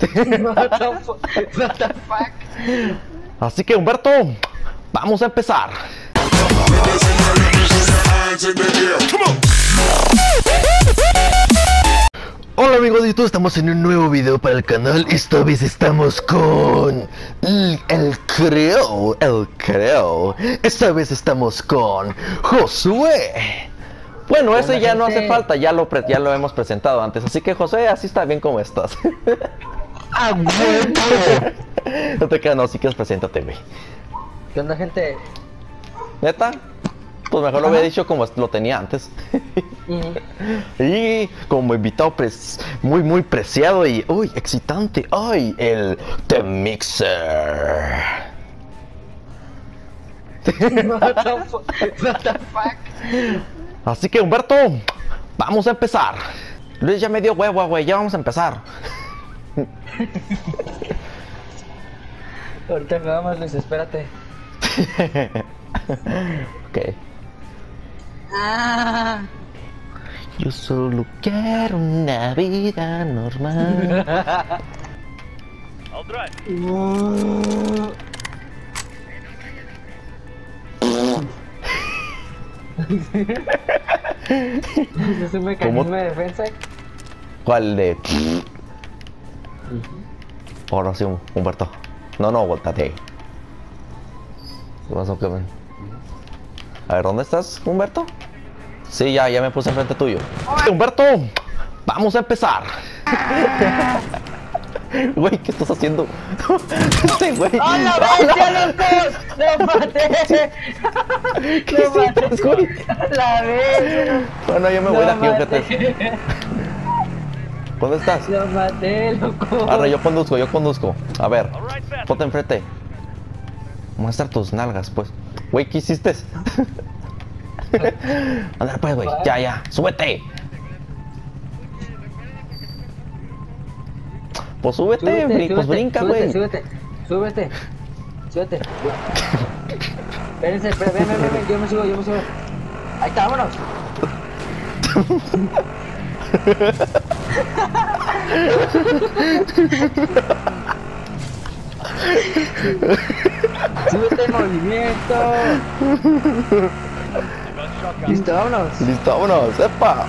What the fu- what the fuck? Así que Humberto, vamos a empezar. Hola amigos y todos estamos en un nuevo video para el canal. Esta vez estamos con el, el creo, el creo. Esta vez estamos con Josué. Bueno, ese ya no hace falta, ya lo, ya lo hemos presentado antes. Así que José, así está bien como estás. ¡Ah, huevo! no te quedas, no, si quieres, preséntate, güey. ¿Qué onda, gente? ¿Neta? Pues mejor lo había dicho como lo tenía antes. Ujú. y como invitado pres- muy, muy preciado y, uy, excitante. Ay, el The Mixer. What the fu- what the fuck? Así que, Humberto, vamos a empezar. Luis ya me dio huevo, güey, ya vamos a empezar. Ahorita jugamos, Luis, espérate. ok. Ah. Yo solo quiero una vida normal. I'll drive. ¿Es un mecanismo de defensa? ¿Cuál de...? Ahora sí, Humberto. No, no, voltate. ¿Qué pasó? A ver, ¿dónde estás, Humberto? Sí, ya, ya me puse enfrente tuyo. Humberto, vamos a empezar. Güey, ¿qué estás haciendo? Este güey. ¡A la bestia, locos! ¡Lo maté! ¿Qué ¡Lo maté! güey? ¡A la bestia! Bueno, yo me voy de ¡Lo aquí, ojete. ¿Dónde estás? ¡Lo maté, loco! Ahora yo conduzco, yo conduzco. A ver, ponte enfrente. Muestra tus nalgas, pues. Güey, ¿qué hiciste? Andar pues, güey. Ya, ya. Súbete. Pues súbete, Súbete, brin- pues súbete, brinca, súbete, güey. Súbete, súbete, súbete. Espérense, espérense, ven, ven, ven, ven, yo me subo, yo me subo. Ahí está, vámonos. Súbete en movimiento. Listo, vámonos. Listo, vámonos. ¡Epa!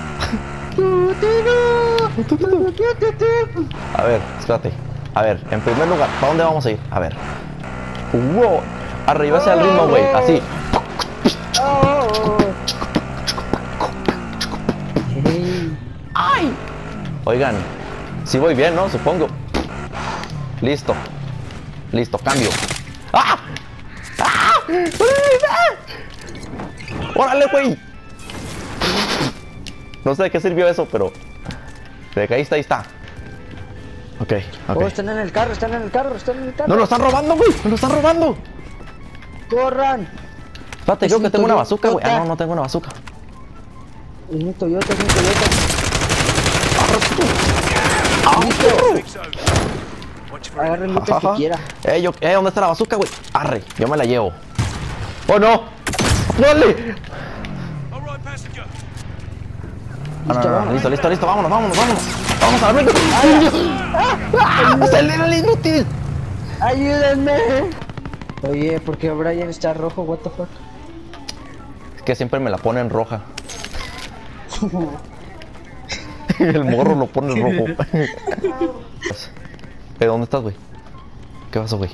A ver, espérate. A ver, en primer lugar, ¿para dónde vamos a ir? A ver. ¡Wow! Arriba hacia el ritmo, güey. Así. Oigan, si voy bien, ¿no? Supongo. Listo. Listo, cambio. ¡Ah! ¡Ah! ¡Órale, güey! No sé de qué sirvió eso, pero... De que ahí está, ahí está. Ok, Oh, ok. están en el carro, están en el carro, están en el carro. ¡No lo están robando, güey! ¡No lo están robando! ¡Corran! Espérate, Es creo que tengo una bazooka, güey. Ah, no, no tengo una bazooka. Es un Toyota, es un Toyota. ¡Ah, perro! Think so. Watch for Agarren enemy. lo que quiera. Eh, yo, eh, ¿dónde está la bazooka, güey? Arre, yo me la llevo. ¡Oh, no! ¡Dale! No, no, no, listo, listo, listo, vámonos, vámonos, vámonos. Vamos a ver. ¡Ah! ¡Acelera el inútil! ¡Ayúdenme! Oye, ¿por qué Brian está rojo? What the fuck? Es que siempre me la pone en roja. el morro lo pone en rojo. ¿De dónde estás, güey? ¿Qué pasó, güey?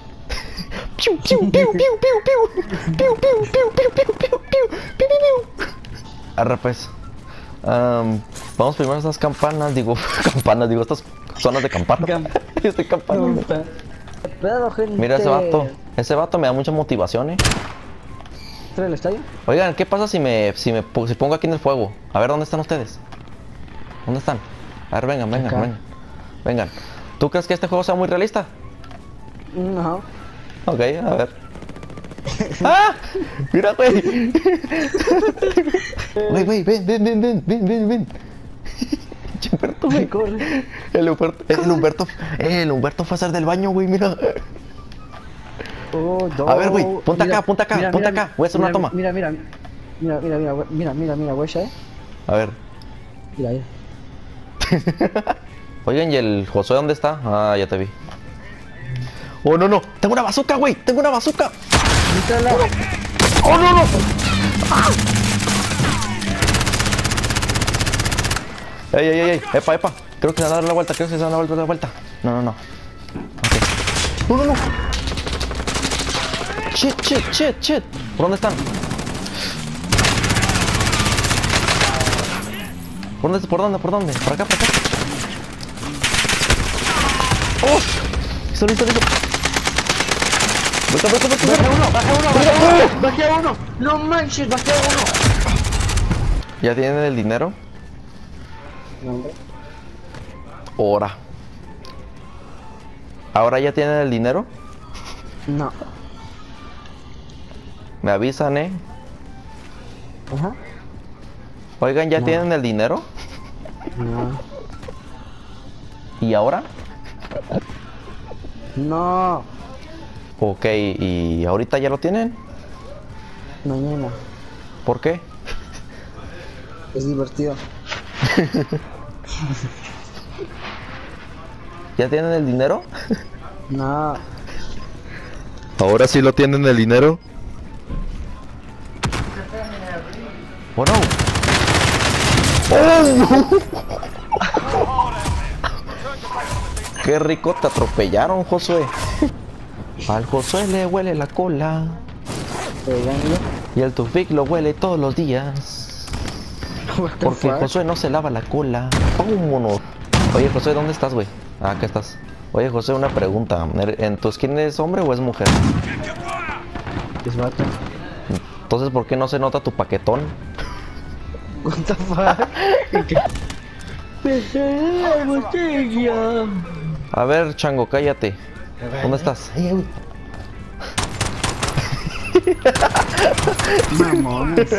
Piu, piu, piu, piu, piu, piu. Piu, piu, piu, piu, piu, piu, piu, piu, piu, piu. Arre, pues. Am, vamos primero a estas campanas, digo, campanas, digo, estas zonas de campana. Cam- Estoy campana. ¿Qué pedo, gente? Mira ese vato. Ese vato me da mucha motivación, eh. ¿Entra el estadio? Oigan, ¿qué pasa si me, si me si pongo aquí en el fuego? A ver, ¿dónde están ustedes? ¿Dónde están? A ver, vengan, vengan, Acá. vengan. Vengan. ¿Tú crees que este juego sea muy realista? No. Ok, a ver. ¡Ah! Mira, güey. Güey, güey, ven, ven, ven, ven, ven, ven, ven. Humberto, güey. Corre. El Humberto, el Humberto, el Humberto fue a hacer del baño, güey, mira. Oh, no. A ver, güey, ponte Mira, acá, ponte acá, mira, ponte mira, acá. Voy a hacer una toma. Mira, mira. Mira, mira, mira, mira, mira, mira, güey, ¿eh? A ver. Mira, mira. Oigan, ¿y el Josué dónde está? Ah, ya te vi. Oh, no, no. Tengo una bazooka, güey. Tengo una bazooka. Quítala. Oh, no, no. Ah. Ey, ey, ey, ey. Epa, epa. Creo que se van a dar la vuelta. Creo que se van a dar la vuelta. No, no, no. Ok. No, no, no. Shit, shit, shit, shit. ¿Por dónde están? ¿Por dónde? ¿Por dónde? ¿Por dónde? ¿Por acá? ¿Por acá? ¡Oh! Listo, listo, listo. Vuelta. uno, bajé uno, bajé uno. Bajé a uno. No manches, bajé a uno. ¿Ya tienen el dinero? Ahora. ¿Ahora ya tienen el dinero? No. Me avisan, ¿eh? Ajá. Oigan, ¿ya No. tienen el dinero? No. ¿Y ahora? No. Ok, ¿y ahorita ya lo tienen? Mañana. ¿Por qué? Es divertido. ¿Ya tienen el dinero? No. ¿Ahora sí lo tienen el dinero? ¿O no? ¡Oh! ¡Qué rico te atropellaron, Josué! Al Josué le huele la cola y el Tufik lo huele todos los días. Porque? Josué no se lava la cola. ¡Vámonos! Oye, Josué, ¿dónde estás, güey? Ah, acá estás. Oye, José, una pregunta. ¿En tu skin es hombre o es mujer? Es vato. Entonces, ¿por qué no se nota tu paquetón? What the fuck? Pesé la botella. A ver, chango, cállate. ¿Dónde estás? Mamones.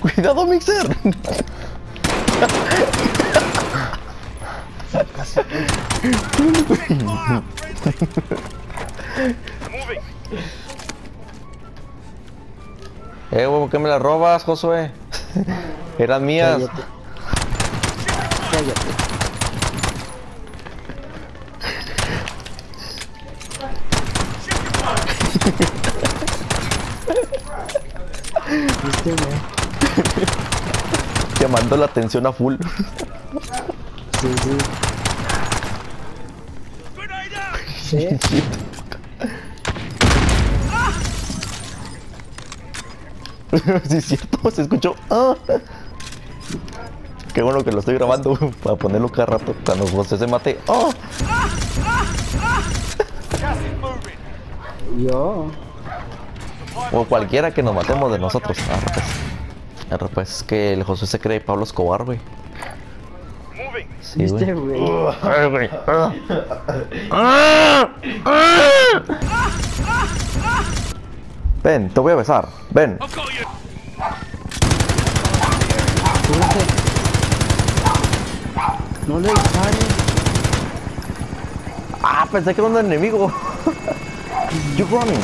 ¡Cuidado, Mixer! qué me las robas, Josué? Eran mías. Cállate. Cállate. Llamando la atención a full. Sí, sí. Grenade Sí. sí, es cierto, se escuchó. Ah. Qué bueno que lo estoy grabando para ponerlo cada rato cuando José se mate. Yo. O cualquiera que nos matemos de nosotros. Ah, pues. Ah, pues, es que el José se cree Pablo Escobar, güey. Sí, ¿Viste, güey. güey? Ven, te voy a besar. Ven. No le dispares. Ah, pensé que era un enemigo. You running.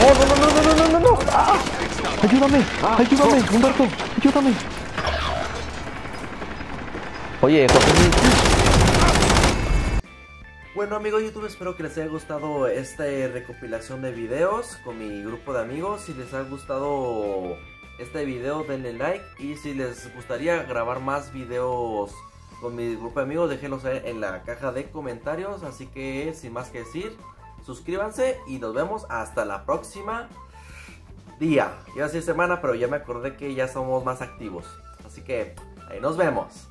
Oh, no, no, no, no, no, no, no. Ah, ayúdame, ayúdame, Humberto, ayúdame. Oye, José. Bueno amigos YouTube, espero que les haya gustado esta recopilación de videos con mi grupo de amigos. Si les ha gustado este video denle like y si les gustaría grabar más videos con mi grupo de amigos déjenlos en la caja de comentarios. Así que sin más que decir, suscríbanse y nos vemos hasta la próxima día. Iba a semana, pero ya me acordé que ya somos más activos. Así que ahí nos vemos.